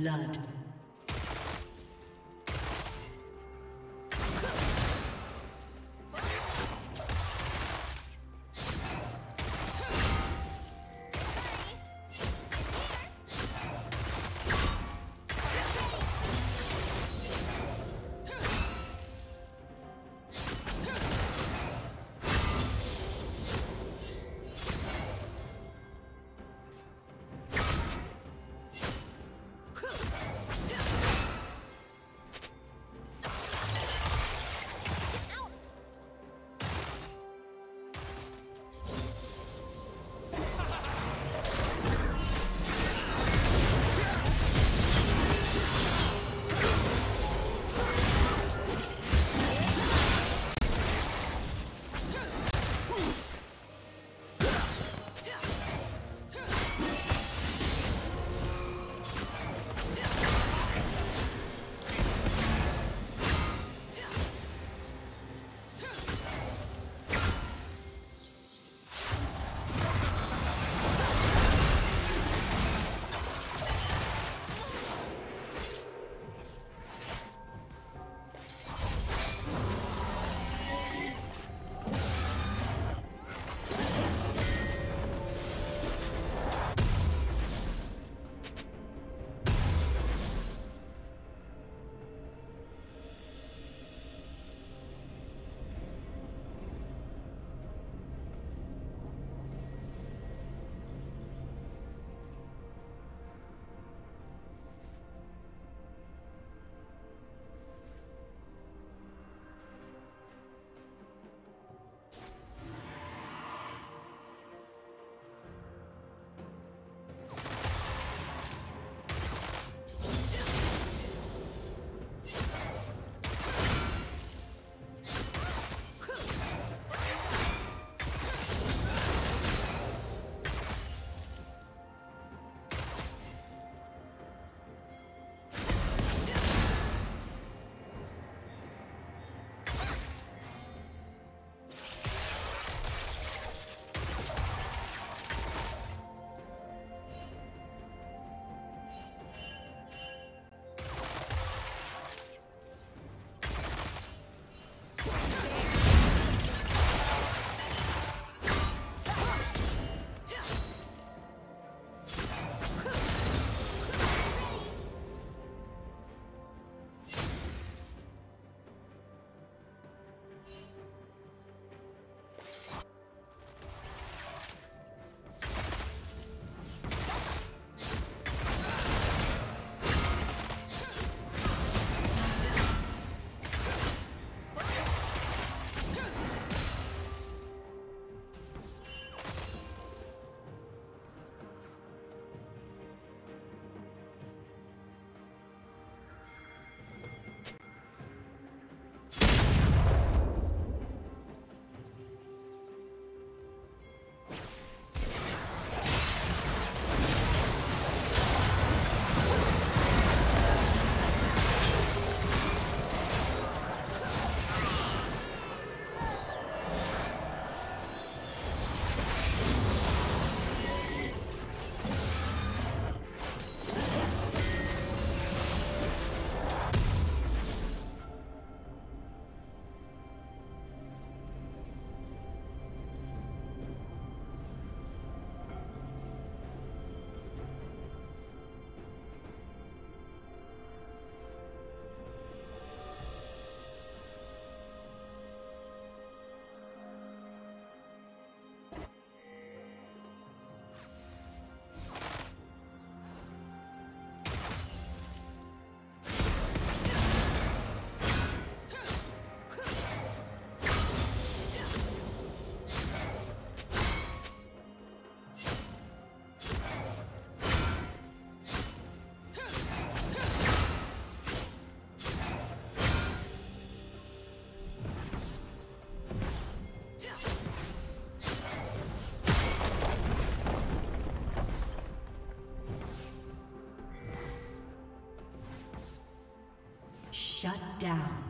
Blood. Shut down.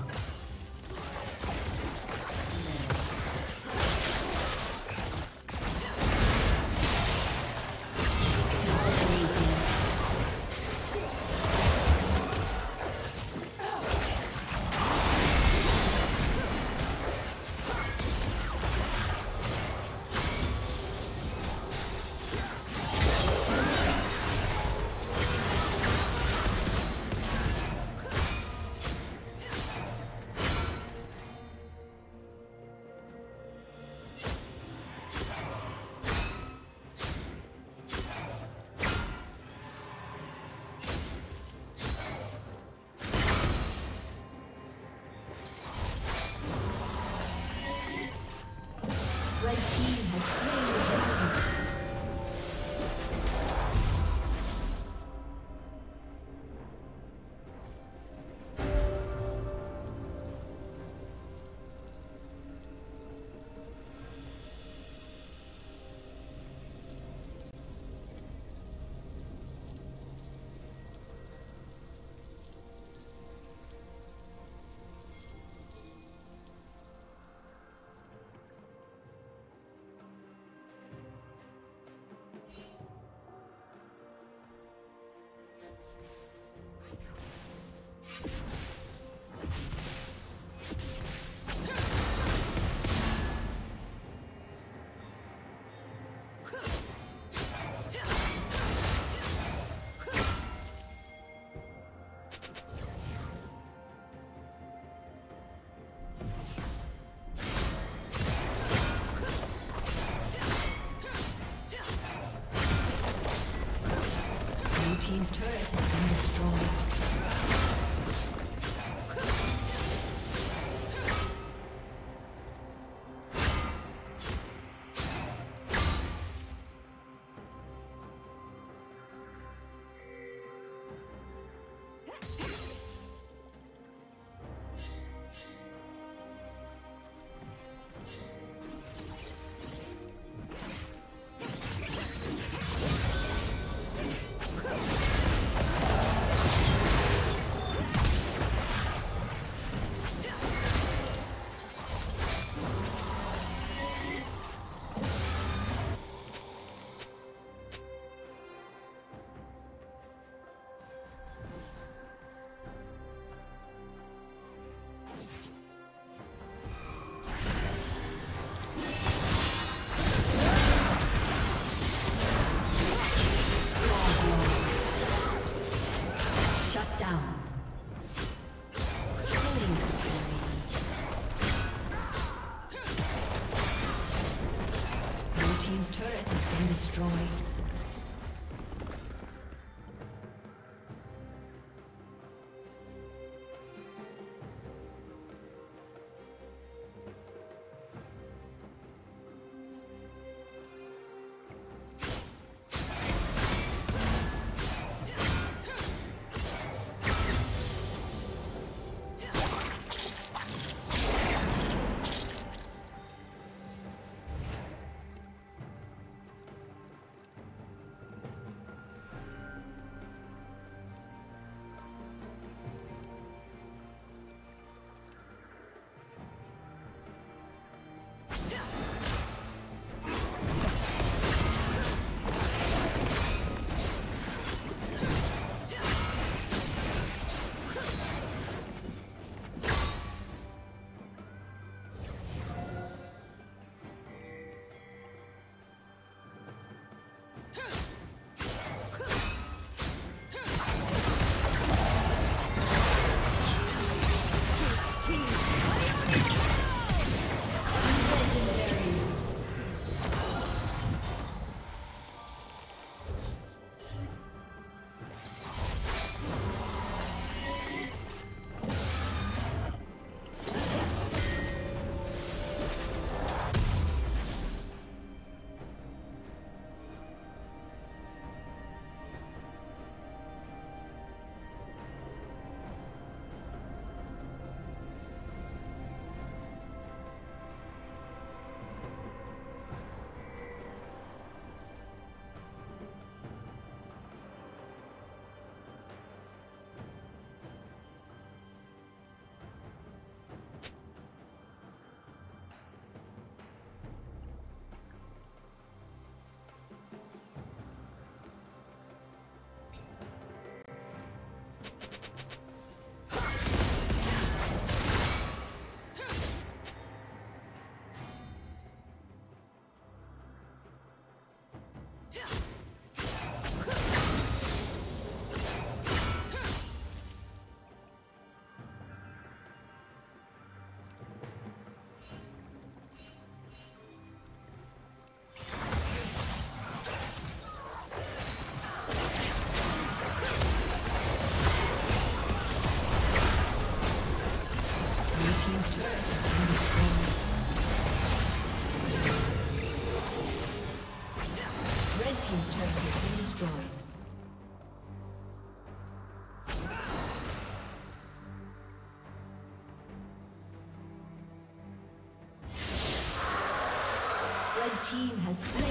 destroyed. Has slain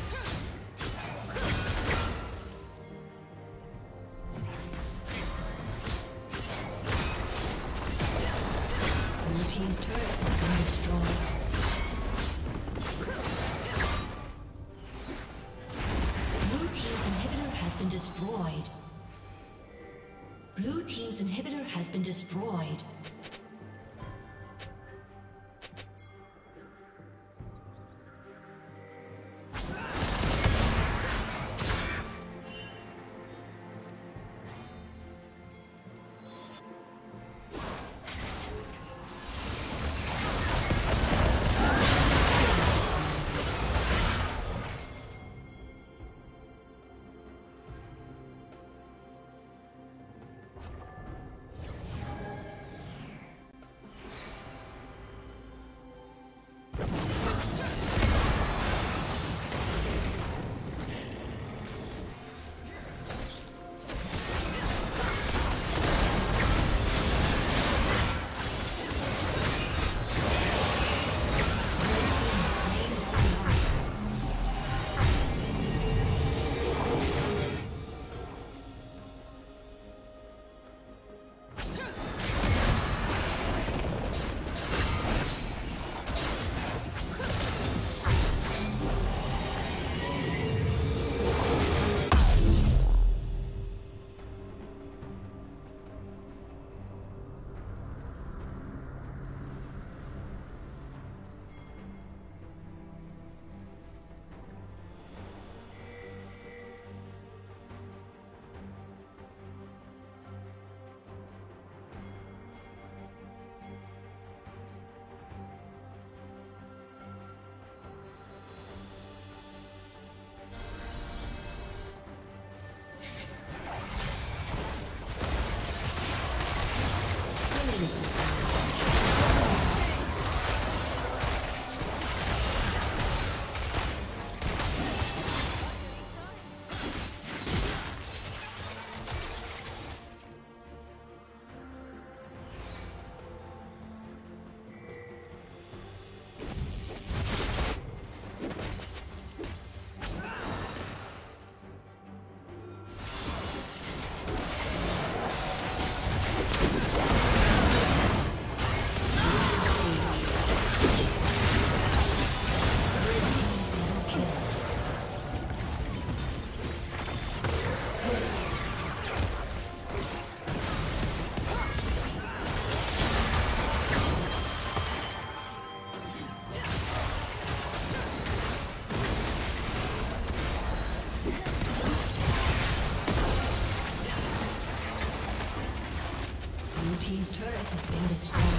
has been destroyed.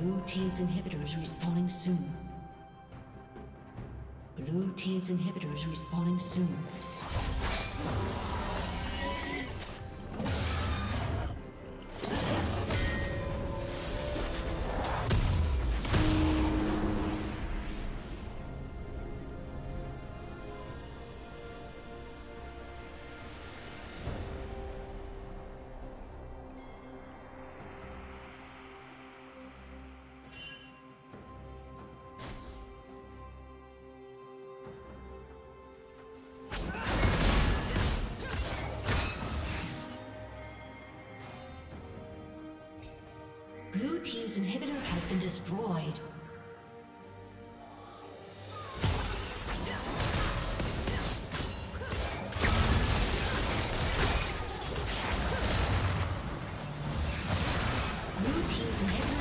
Blue Team's inhibitor is respawning soon. Blue Team's inhibitor is respawning soon. Team's inhibitor